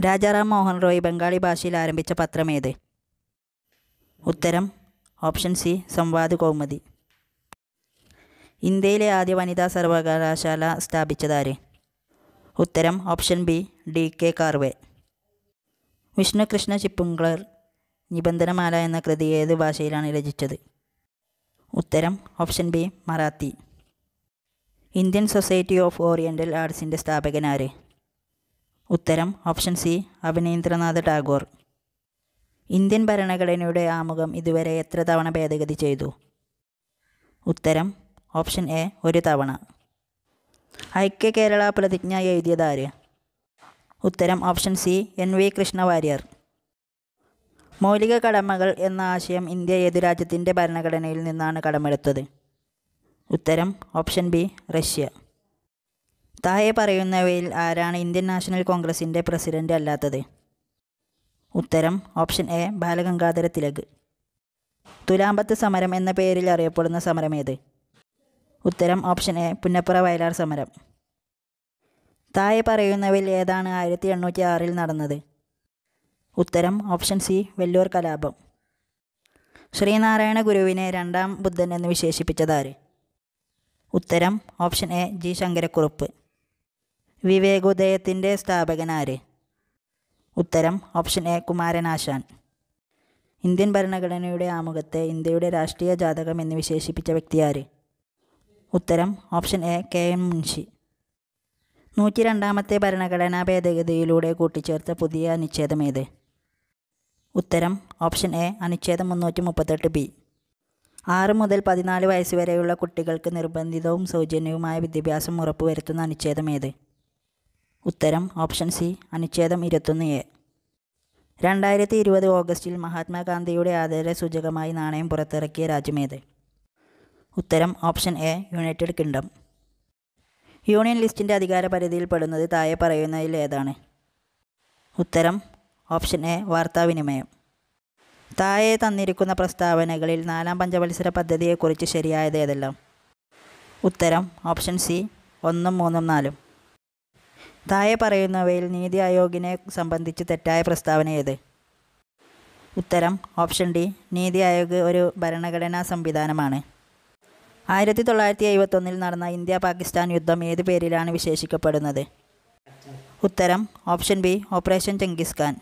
രാജാറാം മോഹൻ റോയ് ബംഗാളി ഭാഷയിൽ ആരംഭിച്ച പത്രമേത് ഉത്തരം ഓപ്ഷൻ സി സംവാദ് കൗമുദി. ഇന്ത്യയിലെ ആദ്യ വനിതാ സർവകലാശാല സ്ഥാപിച്ചതാര് ഉത്തരം option B D K Karve. Vishnu Krishna Chiplunkar Nibandhamala എന്ന കൃതി ഏത് ഭാഷയിലാണ് രചിച്ചത്? ഉത്തരം option B Marathi. Indian society of oriental ആർട്സിന്റെ സ്ഥാപകനാര് ഉത്തരം option C Abanindranath Tagore. Indian ഭരണഘടനയുടെ ആമുഖം ഇതുവരെ എത്ര തവണ ഭേദഗതി ചെയ്തു? ഉത്തരം ഓപ്ഷൻ എ ഒരു തവണ. ഐക്യ കേരള പ്രതിജ്ഞ എഴുതിയതാര്? ഉത്തരം option C N V Krishna Warrier. മൗലിക കടമകൾ എന്ന ആശയം ഇന്ത്യ ഏത് രാജ്യത്തിന്റെ ഭരണഘടനയിൽ നിന്നാണ് കടമെടുത്തത്? ഉത്തരം ഓപ്ഷൻ ബി റഷ്യ. താഴെ പറയുന്നവയിൽ ആരാണ് ഇന്ത്യൻ നാഷണൽ കോൺഗ്രസിന്റെ പ്രസിഡന്റ് അല്ലാത്തത്? ഉത്തരം ഓപ്ഷൻ എ ബാലഗംഗാധര തിലക്. തുലാമ്പത്ത് സമരം എന്ന പേരിൽ അറിയപ്പെടുന്ന സമരമേത് ഉത്തരം ഓപ്ഷൻ എ പുന്നപ്പുറ വയലാർ സമരം. താഴെ പറയുന്നവയിൽ ഏതാണ് ആയിരത്തി എണ്ണൂറ്റി ആറിൽ നടന്നത്? ഉത്തരം ഓപ്ഷൻ സി വെല്ലൂർ കലാപം. ശ്രീനാരായണ ഗുരുവിനെ രണ്ടാം ബുദ്ധൻ എന്ന് വിശേഷിപ്പിച്ചതാര് ഉത്തരം ഓപ്ഷൻ എ ജി ശങ്കരക്കുറുപ്പ്. വിവേകോദയത്തിന്റെ സ്ഥാപകനാര്? ഉത്തരം ഓപ്ഷൻ എ കുമാരനാശാൻ ഇന്ത്യൻ ഭരണഘടനയുടെ ആമുഖത്തെ ഇന്ത്യയുടെ രാഷ്ട്രീയ ജാതകം എന്ന് വിശേഷിപ്പിച്ച വ്യക്തി ആര് ഉത്തരം option A K M Munshi. നൂറ്റി രണ്ടാമത്തെ ഭരണഘടനാ ഭേദഗതിയിലൂടെ കൂട്ടിച്ചേർത്ത പുതിയ അനുച്ഛേദം ഏത് ഉത്തരം ഓപ്ഷൻ എ അനുച്ഛേദം മുന്നൂറ്റി മുപ്പത്തെട്ട് ബി. ആറ് മുതൽ പതിനാല് വയസ്സ് വരെയുള്ള കുട്ടികൾക്ക് നിർബന്ധിതവും സൗജന്യവുമായ വിദ്യാഭ്യാസം ഉറപ്പുവരുത്തുന്ന അനുച്ഛേദം ഏത് ഉത്തരം ഓപ്ഷൻ സി അനുച്ഛേദം ഇരുപത്തൊന്ന് എ. രണ്ടായിരത്തി ഇരുപത് ഓഗസ്റ്റിൽ മഹാത്മാഗാന്ധിയുടെ ആദര സൂചകമായി നാണയം പുറത്തിറക്കിയ രാജ്യമേത് ഉത്തരം option A United Kingdom. Union ലിസ്റ്റിന്റെ അധികാര പരിധിയിൽ പെടുന്നത് താഴെ പറയുന്നതിൽ ഏതാണ്? ഉത്തരം ഓപ്ഷൻ എ വാർത്താവിനിമയം. താഴെ തന്നിരിക്കുന്ന പ്രസ്താവനകളിൽ നാലാം പഞ്ചവത്സര പദ്ധതിയെക്കുറിച്ച് ശരിയായത് ഏതെല്ലാം? ഉത്തരം ഓപ്ഷൻ സി ഒന്നും മൂന്നും നാലും. താഴെ പറയുന്നവയിൽ നീതി ആയോഗിനെ സംബന്ധിച്ച് തെറ്റായ പ്രസ്താവന ഏത്? ഉത്തരം ഓപ്ഷൻ ഡി നീതി ആയോഗ് ഒരു ഭരണഘടനാ സംവിധാനമാണ്. ആയിരത്തി തൊള്ളായിരത്തി എഴുപത്തൊന്നിൽ നടന്ന ഇന്ത്യ പാകിസ്ഥാൻ യുദ്ധം ഏത് പേരിലാണ് വിശേഷിക്കപ്പെടുന്നത്? ഉത്തരം option B operation Genghis Khan.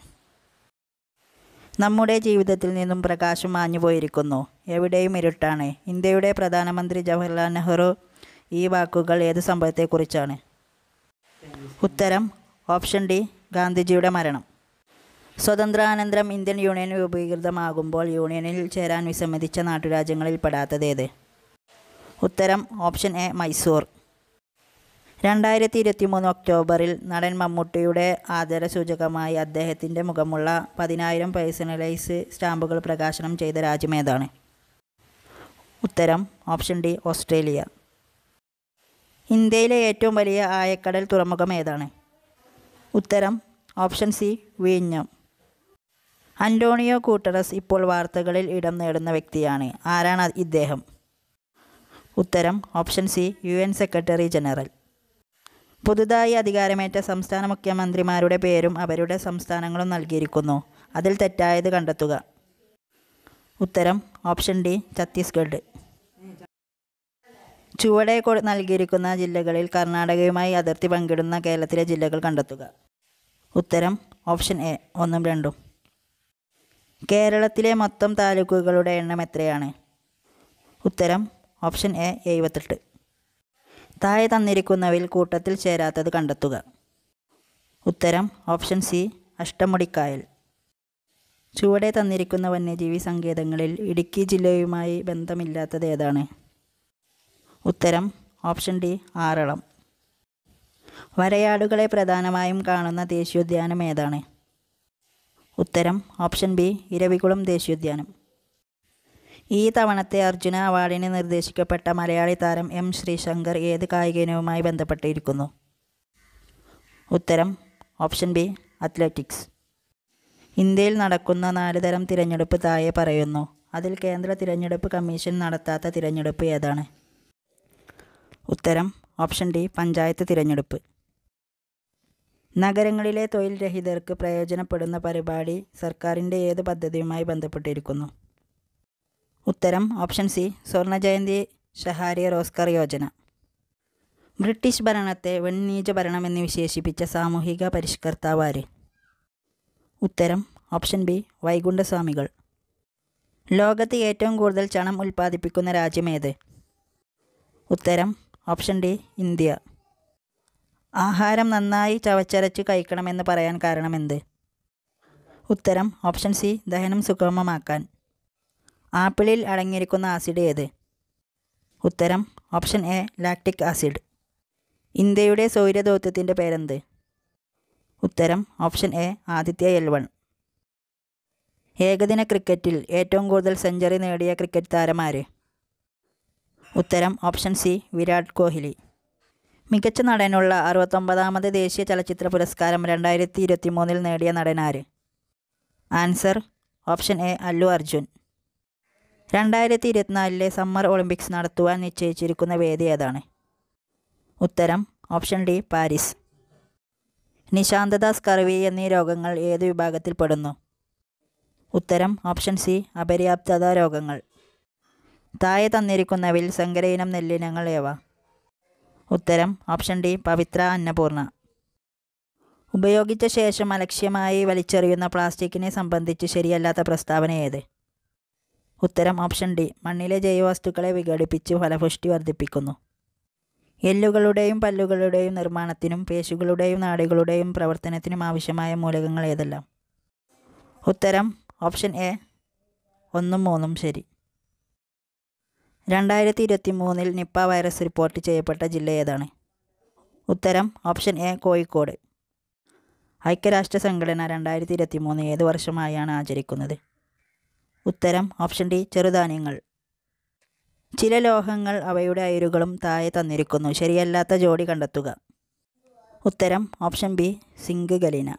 നമ്മുടെ ജീവിതത്തിൽ നിന്നും പ്രകാശം മാഞ്ഞുപോയിരിക്കുന്നു എവിടെയും ഇരുട്ടാണ്. ഇന്ത്യയുടെ പ്രധാനമന്ത്രി ജവഹർലാൽ നെഹ്റു ഈ വാക്കുകൾ ഏത് സംഭവത്തെക്കുറിച്ചാണ്? ഉത്തരം ഓപ്ഷൻ ഡി ഗാന്ധിജിയുടെ മരണം. സ്വതന്ത്രാനന്തരം ഇന്ത്യൻ യൂണിയൻ രൂപീകൃതമാകുമ്പോൾ യൂണിയനിൽ ചേരാൻ വിസമ്മതിച്ച നാട്ടുരാജ്യങ്ങളിൽ പെടാത്തത് ഏത്? ഉത്തരം ഓപ്ഷൻ എ മൈസൂർ. രണ്ടായിരത്തി ഇരുപത്തി മൂന്ന് ഒക്ടോബറിൽ നടൻ മമ്മൂട്ടിയുടെ ആദരസൂചകമായി അദ്ദേഹത്തിന്റെ മുഖമുള്ള പതിനായിരം പേഴ്സണലൈസ് സ്റ്റാമ്പുകൾ പ്രകാശനം ചെയ്ത രാജ്യമേതാണ് ഉത്തരം ഓപ്ഷൻ ഡി ഓസ്ട്രേലിയ. ഇന്ത്യയിലെ ഏറ്റവും വലിയ ആയക്കടൽ തുറമുഖം ഏതാണ്? ഉത്തരം ഓപ്ഷൻ സി വിഴിഞ്ഞം. അന്റോണിയോ കൂട്ടറസ് ഇപ്പോൾ വാർത്തകളിൽ ഇടം നേടുന്ന വ്യക്തിയാണ്. ആരാണ് ഇദ്ദേഹം? ഉത്തരം option C U N secretary general. പുതുതായി അധികാരമേറ്റ സംസ്ഥാന മുഖ്യമന്ത്രിമാരുടെ പേരും അവരുടെ സംസ്ഥാനങ്ങളും നൽകിയിരിക്കുന്നു. അതിൽ തെറ്റായത് കണ്ടെത്തുക. ഉത്തരം ഓപ്ഷൻ ഡി ഛത്തീസ്ഗഡ്. ചുവടെ നൽകിയിരിക്കുന്ന ജില്ലകളിൽ കർണാടകയുമായി അതിർത്തി പങ്കിടുന്ന കേരളത്തിലെ ജില്ലകൾ കണ്ടെത്തുക. ഉത്തരം ഓപ്ഷൻ എ ഒന്നും രണ്ടും. കേരളത്തിലെ മൊത്തം താലൂക്കുകളുടെ എണ്ണം എത്രയാണ്? ഉത്തരം ഓപ്ഷൻ എ എഴുപത്തെട്ട്. താഴെ തന്നിരിക്കുന്നവയിൽ കൂട്ടത്തിൽ ചേരാത്തത് കണ്ടെത്തുക. ഉത്തരം ഓപ്ഷൻ സി അഷ്ടമുടിക്കായൽ. ചുവടെ തന്നിരിക്കുന്ന വന്യജീവി സങ്കേതങ്ങളിൽ ഇടുക്കി ജില്ലയുമായി ബന്ധമില്ലാത്തത് ഏതാണ്? ഉത്തരം ഓപ്ഷൻ ഡി ആറളം. വരയാടുകളെ പ്രധാനമായും കാണുന്ന ദേശീയോദ്യാനം ഏതാണ്? ഉത്തരം ഓപ്ഷൻ ബി ഇരവികുളം ദേശീയോദ്യാനം. ഈ തവണത്തെ അർജുന അവാർഡിന് നിർദ്ദേശിക്കപ്പെട്ട മലയാളി താരം എം ശ്രീശങ്കർ ഏത് കായിക ഇനവുമായി ബന്ധപ്പെട്ടിരിക്കുന്നു? ഉത്തരം ഓപ്ഷൻ ബി അത്ലറ്റിക്സ്. ഇന്ത്യയിൽ നടക്കുന്ന നാല് തരം തിരഞ്ഞെടുപ്പ് താഴെ പറയുന്നു. അതിൽ കേന്ദ്ര തിരഞ്ഞെടുപ്പ് കമ്മീഷൻ നടത്താത്ത തിരഞ്ഞെടുപ്പ് ഏതാണ്? ഉത്തരം ഓപ്ഷൻ ഡി പഞ്ചായത്ത് തിരഞ്ഞെടുപ്പ്. നഗരങ്ങളിലെ തൊഴിൽ രഹിതർക്ക് പ്രയോജനപ്പെടുന്ന പരിപാടി സർക്കാരിന്റെ ഏത് പദ്ധതിയുമായി ബന്ധപ്പെട്ടിരിക്കുന്നു? ഉത്തരം option C Swarnajayanti Shahari Rozgar Yojana. British ഭരണത്തെ വെണ്ണീജ ഭരണമെന്ന് വിശേഷിപ്പിച്ച സാമൂഹിക പരിഷ്കർത്താവ് ആര്? ഉത്തരം ഓപ്ഷൻ ബി വൈകുണ്ഠസ്വാമികൾ. ലോകത്ത് ഏറ്റവും കൂടുതൽ ചണം ഉൽപ്പാദിപ്പിക്കുന്ന രാജ്യമേത് ഉത്തരം ഓപ്ഷൻ ഡി ഇന്ത്യ. ആഹാരം നന്നായി ചവച്ചരച്ച് കഴിക്കണമെന്ന് പറയാൻ കാരണം എന്ത്? ഉത്തരം ഓപ്ഷൻ സി ദഹനം സുഗമമാക്കാൻ. ആപ്പിളിൽ അടങ്ങിയിരിക്കുന്ന ആസിഡ് ഏത്? ഉത്തരം ഓപ്ഷൻ എ ലാക്റ്റിക് ആസിഡ്. ഇന്ത്യയുടെ സൗരദൗത്യത്തിന്റെ പേരെന്ത്? ഉത്തരം option A Aditya L one. ഏകദിന ക്രിക്കറ്റിൽ ഏറ്റവും കൂടുതൽ സെഞ്ചറി നേടിയ ക്രിക്കറ്റ് താരമാര്? ഉത്തരം ഓപ്ഷൻ സി വിരാട് കോഹ്ലി. മികച്ച നടനുള്ള അറുപത്തൊമ്പതാമത് ദേശീയ ചലച്ചിത്ര പുരസ്കാരം രണ്ടായിരത്തി ഇരുപത്തി മൂന്നിൽ നേടിയ നടനാര് answer option A Allu Arjun. രണ്ടായിരത്തി ഇരുപത്തിനാലിലെ സമ്മർ ഒളിമ്പിക്സ് നടത്തുവാൻ നിശ്ചയിച്ചിരിക്കുന്ന വേദി ഏതാണ്? ഉത്തരം ഓപ്ഷൻ ഡി പാരീസ്. നിശാന്തത സ്കർവി എന്നീ രോഗങ്ങൾ ഏത് വിഭാഗത്തിൽപ്പെടുന്നു ഉത്തരം ഓപ്ഷൻ സി അപര്യാപ്തത രോഗങ്ങൾ. താഴെ തന്നിരിക്കുന്നവയിൽ സങ്കരയിനം നെല്ലിനങ്ങൾ ഏവ? ഉത്തരം ഓപ്ഷൻ ഡി പവിത്ര അന്നപൂർണ. ഉപയോഗിച്ച ശേഷം അലക്ഷ്യമായി വലിച്ചെറിയുന്ന പ്ലാസ്റ്റിക്കിനെ സംബന്ധിച്ച് ശരിയല്ലാത്ത പ്രസ്താവന ഏത്? ഉത്തരം ഓപ്ഷൻ ഡി മണ്ണിലെ ജൈവവസ്തുക്കളെ വിഘടിപ്പിച്ച് ഫലപുഷ്ടി വർദ്ധിപ്പിക്കുന്നു. എല്ലുകളുടെയും പല്ലുകളുടെയും നിർമ്മാണത്തിനും പേശികളുടെയും നാടികളുടെയും പ്രവർത്തനത്തിനും ആവശ്യമായ മൂലകങ്ങൾ ഏതെല്ലാം? ഉത്തരം ഓപ്ഷൻ എ ഒന്നും മൂന്നും ശരി. രണ്ടായിരത്തി ഇരുപത്തി മൂന്നിൽ നിപ്പ വൈറസ് റിപ്പോർട്ട് ചെയ്യപ്പെട്ട ജില്ല ഏതാണ്? ഉത്തരം ഓപ്ഷൻ എ കോഴിക്കോട്. ഐക്യരാഷ്ട്ര സംഘടന രണ്ടായിരത്തി ഇരുപത്തി മൂന്ന് ഏത് വർഷമായാണ് ആചരിക്കുന്നത്? ഉത്തരം ഓപ്ഷൻ ഡി ചെറുധാന്യങ്ങൾ. ചില ലോഹങ്ങൾ അവയുടെ അയിരുകളും താഴെ തന്നിരിക്കുന്നു. ശരിയല്ലാത്ത ജോഡി കണ്ടെത്തുക. ഉത്തരം ഓപ്ഷൻ ബി സിങ്ക് ഗലീന